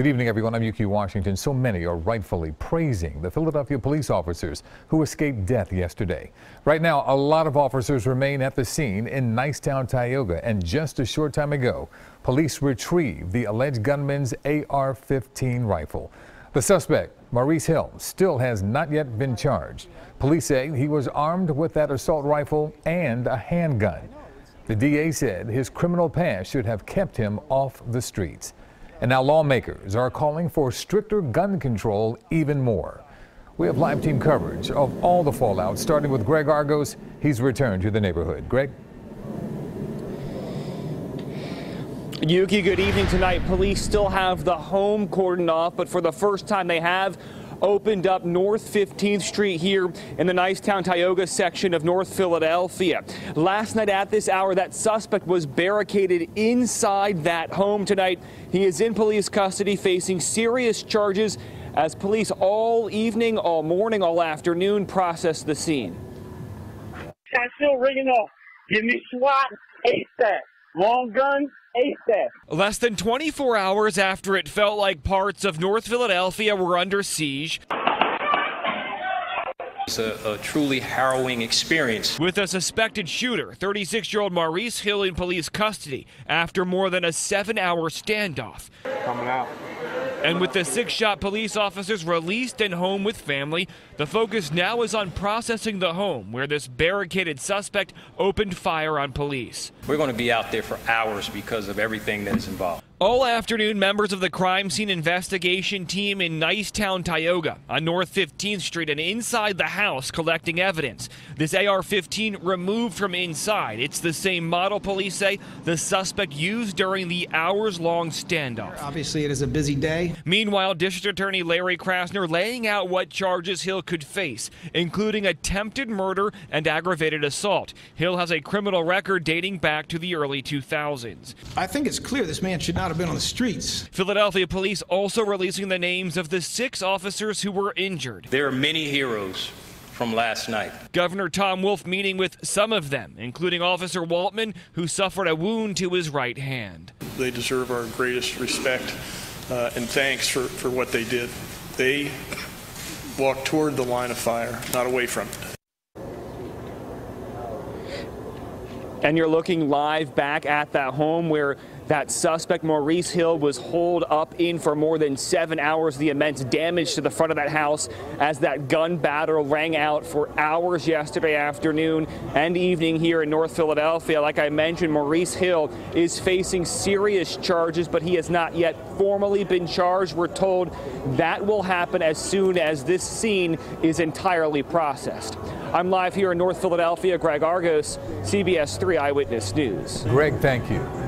Good evening, everyone. I'm Ukee Washington. So many are rightfully praising the Philadelphia police officers who escaped death yesterday. Right now, a lot of officers remain at the scene in Nicetown, Tioga, and just a short time ago, police retrieved the alleged gunman's AR-15 rifle. The suspect, Maurice Hill, still has not yet been charged. Police say he was armed with that assault rifle and a handgun. The DA said his criminal past should have kept him off the streets. And now lawmakers are calling for stricter gun control even more. We have live team coverage of all the fallout, starting with Greg Argos. He's returned to the neighborhood. Greg? Ukee, good evening tonight. Police still have the home cordoned off, but for the first time they have opened up North 15th Street here in the Nicetown Tioga section of North Philadelphia. Last night at this hour, that suspect was barricaded inside that home tonight. He is in police custody facing serious charges as police all evening, all morning, all afternoon process the scene. I'm still ringing off. Give me SWAT ASAP. Long gun, ASAP. Less than 24 hours after it felt like parts of North Philadelphia were under siege. It's a, a, truly harrowing experience. With a suspected shooter, 36 year old Maurice Hill in police custody after more than a seven hour standoff. Coming out. And with the six shot police officers released and home with family, the focus now is on processing the home where this barricaded suspect opened fire on police. We're going to be out there for hours because of everything that is involved. All afternoon, members of the crime scene investigation team in Nicetown, Tioga, on North 15th Street and inside the house collecting evidence. This AR 15 removed from inside. It's the same model, police say, the suspect used during the hours long standoff. Obviously, it is a busy day. Meanwhile, District Attorney Larry Krasner laying out what charges Hill could face, including attempted murder and aggravated assault. Hill has a criminal record dating back to the early 2000s. I think it's clear this man should not have been on the streets. Philadelphia police also releasing the names of the six officers who were injured. There are many heroes from last night. Governor Tom Wolf meeting with some of them, including Officer Waltman, who suffered a wound to his right hand. They deserve our greatest respect uh, and thanks for, for what they did. They walked toward the line of fire, not away from it. And you're looking live back at that home where that suspect, Maurice Hill, was holed up in for more than seven hours. The immense damage to the front of that house as that gun battle rang out for hours yesterday afternoon and evening here in North Philadelphia. Like I mentioned, Maurice Hill is facing serious charges, but he has not yet formally been charged. We're told that will happen as soon as this scene is entirely processed. I'm live here in North Philadelphia. Greg Argos, CBS 3 Eyewitness News. Greg, thank you.